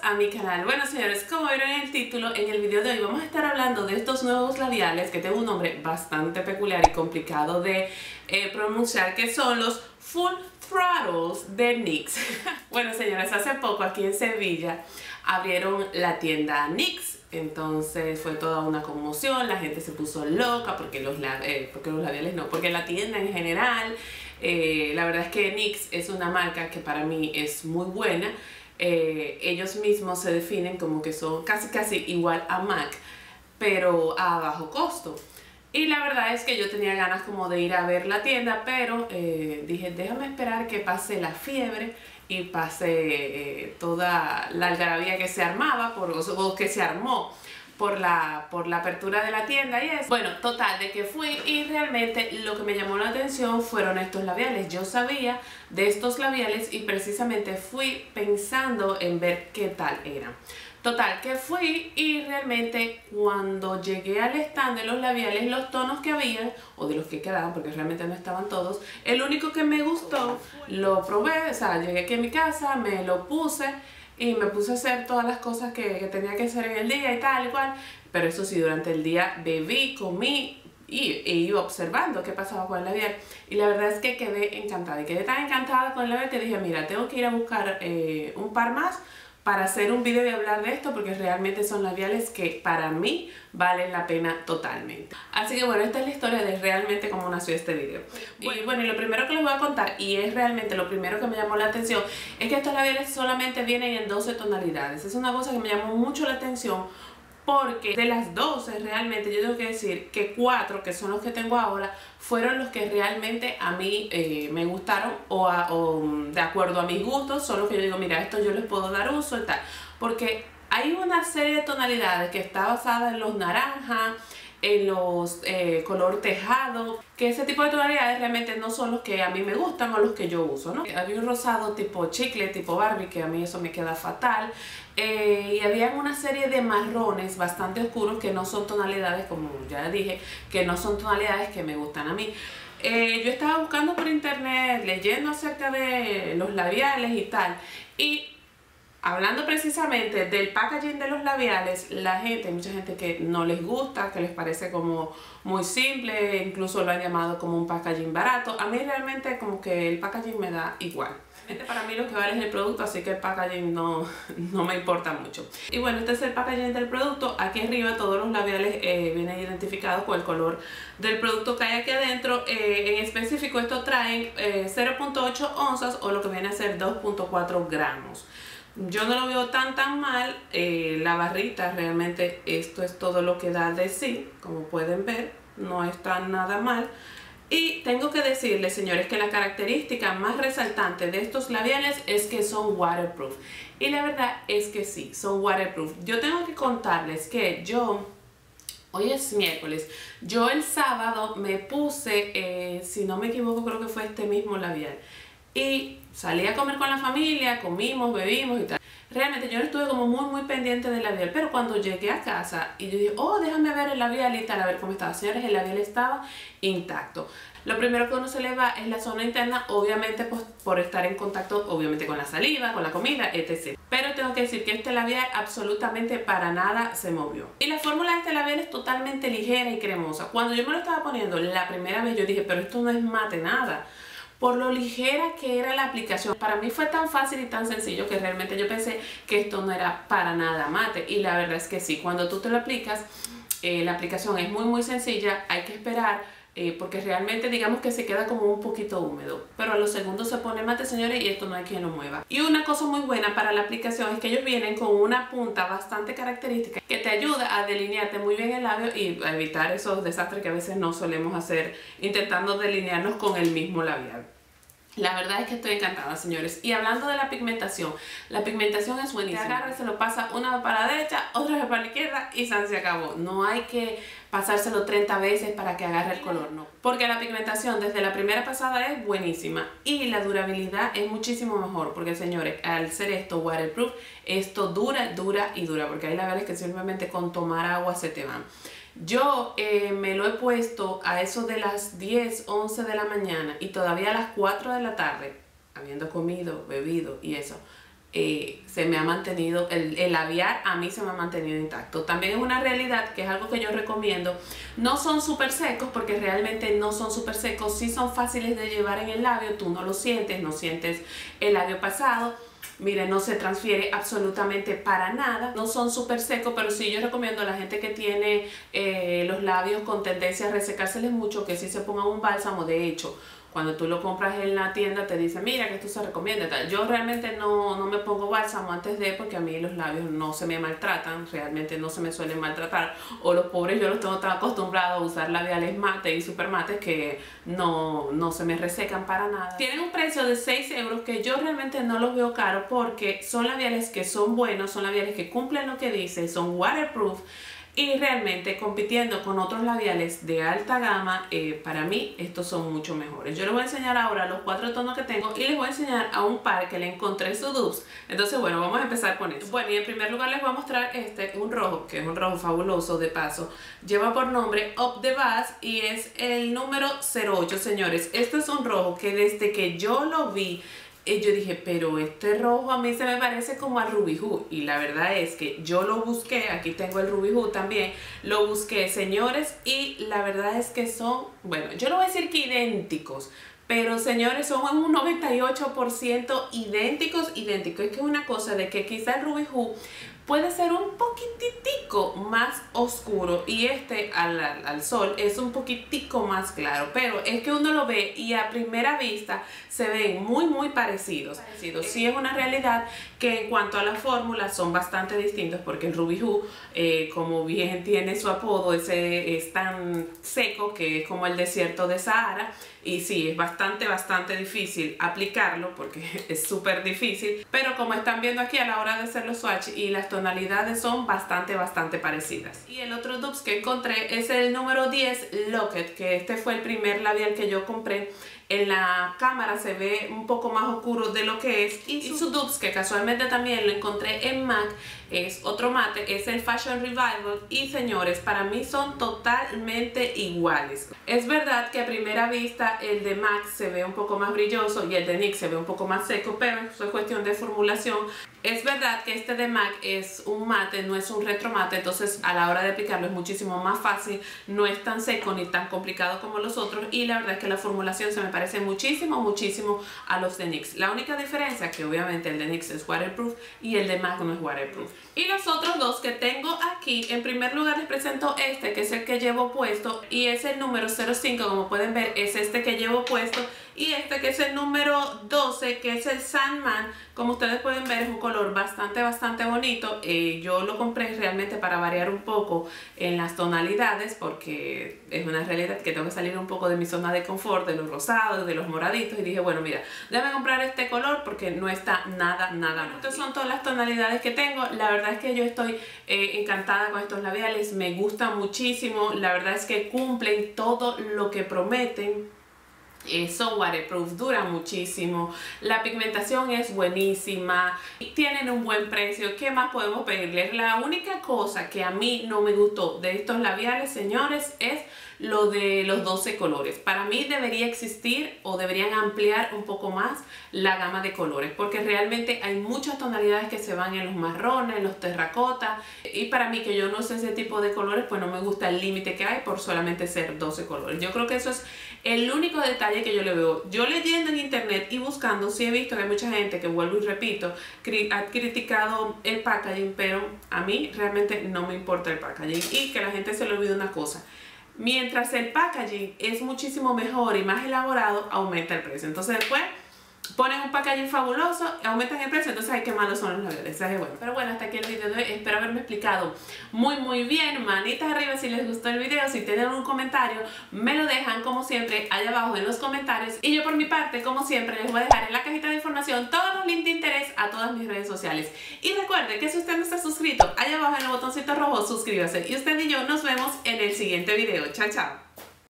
a mi canal. Bueno señores, como vieron en el título, en el video de hoy vamos a estar hablando de estos nuevos labiales que tienen un nombre bastante peculiar y complicado de eh, pronunciar, que son los Full Throttles de NYX. bueno señores, hace poco aquí en Sevilla abrieron la tienda NYX, entonces fue toda una conmoción, la gente se puso loca porque los, eh, porque los labiales no, porque la tienda en general, eh, la verdad es que NYX es una marca que para mí es muy buena, eh, ellos mismos se definen como que son casi casi igual a MAC, pero a bajo costo. Y la verdad es que yo tenía ganas como de ir a ver la tienda, pero eh, dije, déjame esperar que pase la fiebre y pase eh, toda la algarabía que se armaba, por, o que se armó por la, por la apertura de la tienda y es Bueno, total, de que fui y realmente lo que me llamó la atención fueron estos labiales. Yo sabía de estos labiales y precisamente fui pensando en ver qué tal eran. Total, que fui y realmente cuando llegué al stand de los labiales, los tonos que habían, o de los que quedaban, porque realmente no estaban todos, el único que me gustó, lo probé, o sea, llegué aquí a mi casa, me lo puse y me puse a hacer todas las cosas que, tenía que hacer en el día y tal y cual. Pero eso sí, durante el día bebí, comí y, e iba observando qué pasaba con el labial. Y la verdad es que quedé encantada. Y quedé tan encantada con el labial que dije, mira, tengo que ir a buscar eh, un par más para hacer un video y hablar de esto porque realmente son labiales que para mí valen la pena totalmente. Así que bueno, esta es la historia de realmente cómo nació este video. Y bueno, y lo primero que les voy a contar, y es realmente lo primero que me llamó la atención, es que estos labiales solamente vienen en 12 tonalidades. Es una cosa que me llamó mucho la atención porque de las 12 realmente yo tengo que decir que 4 que son los que tengo ahora fueron los que realmente a mí eh, me gustaron o, mm, de acuerdo a mis gustos son los que yo digo mira esto yo les puedo dar uso y tal porque hay una serie de tonalidades que está basada en los naranjas en los eh, color tejado, que ese tipo de tonalidades realmente no son los que a mí me gustan o los que yo uso, ¿no? Había un rosado tipo chicle, tipo Barbie, que a mí eso me queda fatal, eh, y había una serie de marrones bastante oscuros que no son tonalidades, como ya dije, que no son tonalidades que me gustan a mí. Eh, yo estaba buscando por internet, leyendo acerca de los labiales y tal, y Hablando precisamente del packaging de los labiales, la gente, mucha gente que no les gusta, que les parece como muy simple, incluso lo han llamado como un packaging barato. A mí realmente como que el packaging me da igual. Para mí lo que vale es el producto, así que el packaging no, no me importa mucho. Y bueno, este es el packaging del producto. Aquí arriba todos los labiales eh, vienen identificados con el color del producto que hay aquí adentro. Eh, en específico, estos traen 0.8 eh, onzas o lo que viene a ser 2.4 gramos. Yo no lo veo tan tan mal, eh, la barrita realmente esto es todo lo que da de sí, como pueden ver, no está nada mal. Y tengo que decirles, señores, que la característica más resaltante de estos labiales es que son waterproof. Y la verdad es que sí, son waterproof. Yo tengo que contarles que yo, hoy es miércoles, yo el sábado me puse, eh, si no me equivoco, creo que fue este mismo labial. Y salí a comer con la familia, comimos, bebimos y tal. Realmente yo no estuve como muy muy pendiente del labial, pero cuando llegué a casa y yo dije, oh, déjame ver el labial y tal, a ver cómo estaba. Señores, el labial estaba intacto. Lo primero que uno se le va es la zona interna, obviamente pues, por estar en contacto, obviamente con la saliva, con la comida, etc. Pero tengo que decir que este labial absolutamente para nada se movió. Y la fórmula de este labial es totalmente ligera y cremosa. Cuando yo me lo estaba poniendo la primera vez yo dije, pero esto no es mate nada por lo ligera que era la aplicación. Para mí fue tan fácil y tan sencillo que realmente yo pensé que esto no era para nada mate y la verdad es que sí, cuando tú te lo aplicas, eh, la aplicación es muy muy sencilla, hay que esperar eh, porque realmente digamos que se queda como un poquito húmedo. Pero a los segundos se pone mate señores y esto no hay quien lo mueva. Y una cosa muy buena para la aplicación es que ellos vienen con una punta bastante característica que te ayuda a delinearte muy bien el labio y a evitar esos desastres que a veces no solemos hacer intentando delinearnos con el mismo labial la verdad es que estoy encantada, señores. Y hablando de la pigmentación, la pigmentación es buenísima. Se agarra, se lo pasa una para la derecha, otra para la izquierda y se acabó. No hay que pasárselo 30 veces para que agarre el color, no. Porque la pigmentación desde la primera pasada es buenísima y la durabilidad es muchísimo mejor. Porque, señores, al ser esto waterproof, esto dura, dura y dura. Porque hay labiales que simplemente con tomar agua se te van. Yo eh, me lo he puesto a eso de las 10, 11 de la mañana y todavía a las 4 de la tarde, habiendo comido, bebido y eso, eh, se me ha mantenido, el, el labial a mí se me ha mantenido intacto. También es una realidad que es algo que yo recomiendo. No son súper secos porque realmente no son súper secos, sí son fáciles de llevar en el labio, tú no lo sientes, no sientes el labio pasado. Miren, no se transfiere absolutamente para nada. No son súper secos, pero sí yo recomiendo a la gente que tiene eh, labios con tendencia a resecárseles mucho que sí se pongan un bálsamo. De hecho, cuando tú lo compras en la tienda te dice, mira que esto se recomienda. Yo realmente no, no me pongo bálsamo antes de porque a mí los labios no se me maltratan, realmente no se me suelen maltratar. O los pobres yo los tengo tan acostumbrados a usar labiales mate y super mates que no, no se me resecan para nada. Tienen un precio de 6 euros que yo realmente no los veo caro porque son labiales que son buenos, son labiales que cumplen lo que dice, son waterproof y realmente compitiendo con otros labiales de alta gama, eh, para mí estos son mucho mejores. Yo les voy a enseñar ahora los cuatro tonos que tengo y les voy a enseñar a un par que le encontré su dupes. Entonces bueno, vamos a empezar con esto. Bueno, y en primer lugar les voy a mostrar este, un rojo, que es un rojo fabuloso de paso. Lleva por nombre Up the Bass y es el número 08, señores. Este es un rojo que desde que yo lo vi y yo dije, pero este rojo a mí se me parece como al Ruby Hoo. Y la verdad es que yo lo busqué, aquí tengo el Ruby Hoo también, lo busqué, señores, y la verdad es que son, bueno, yo no voy a decir que idénticos, pero señores, son un 98% idénticos, idénticos. Es que es una cosa de que quizá el Ruby Hoo puede ser un poquitico más oscuro y este al, al, sol es un poquitico más claro pero es que uno lo ve y a primera vista se ven muy muy parecidos, parecidos. sí es una realidad que en cuanto a la fórmula son bastante distintos porque el Ruby Hoo eh, como bien tiene su apodo ese es tan seco que es como el desierto de Sahara y sí, es bastante, bastante difícil aplicarlo porque es súper difícil, pero como están viendo aquí a la hora de hacer los swatch y las tonalidades son bastante, bastante parecidas. Y el otro dupes que encontré es el número 10 Locket, que este fue el primer labial que yo compré en la cámara se ve un poco más oscuro de lo que es y, su dupes que casualmente también lo encontré en MAC es otro mate, es el Fashion Revival y señores, para mí son totalmente iguales. Es verdad que a primera vista el de MAC se ve un poco más brilloso y el de NYX se ve un poco más seco, pero eso es cuestión de formulación. Es verdad que este de MAC es un mate, no es un retro mate, entonces a la hora de aplicarlo es muchísimo más fácil, no es tan seco ni tan complicado como los otros y la verdad es que la formulación se me parece muchísimo, muchísimo a los de NYX. La única diferencia que obviamente el de NYX es waterproof y el de MAC no es waterproof. Y los otros dos que tengo aquí, en primer lugar les presento este que es el que llevo puesto y es el número 05, como pueden ver es este que llevo puesto y este que es el número 12 que es el Sandman. Como ustedes pueden ver es un color bastante bastante bonito. Eh, yo lo compré realmente para variar un poco en las tonalidades porque es una realidad que tengo que salir un poco de mi zona de confort de los rosados, de los moraditos y dije bueno mira déjame comprar este color porque no está nada nada mal. Estas son todas las tonalidades que tengo. La verdad es que yo estoy eh, encantada con estos labiales me gustan muchísimo la verdad es que cumplen todo lo que prometen eh, son waterproof, duran muchísimo, la pigmentación es buenísima, tienen un buen precio, ¿qué más podemos pedirles? La única cosa que a mí no me gustó de estos labiales, señores, es lo de los 12 colores. Para mí debería existir o deberían ampliar un poco más la gama de colores porque realmente hay muchas tonalidades que se van en los marrones, en los terracotas y para mí que yo no sé ese tipo de colores pues no me gusta el límite que hay por solamente ser 12 colores. Yo creo que eso es el único detalle que yo le veo. Yo leyendo en internet y buscando sí he visto que hay mucha gente que vuelvo y repito ha criticado el packaging pero a mí realmente no me importa el packaging y que la gente se le olvide una cosa Mientras el packaging es muchísimo mejor y más elaborado, aumenta el precio. Entonces después ponen un packaging fabuloso, aumentan el precio, entonces hay que malos son los labiales, es bueno. Pero bueno, hasta aquí el video de hoy, espero haberme explicado muy muy bien, manitas arriba si les gustó el video, si tienen un comentario, me lo dejan como siempre allá abajo en los comentarios y yo por mi parte, como siempre, les voy a dejar en la cajita de información todos los links de interés a todas mis redes sociales. Y recuerden que si usted no está suscrito, allá abajo en el botoncito rojo, suscríbase y usted y yo nos vemos en el siguiente video. Chao, chao.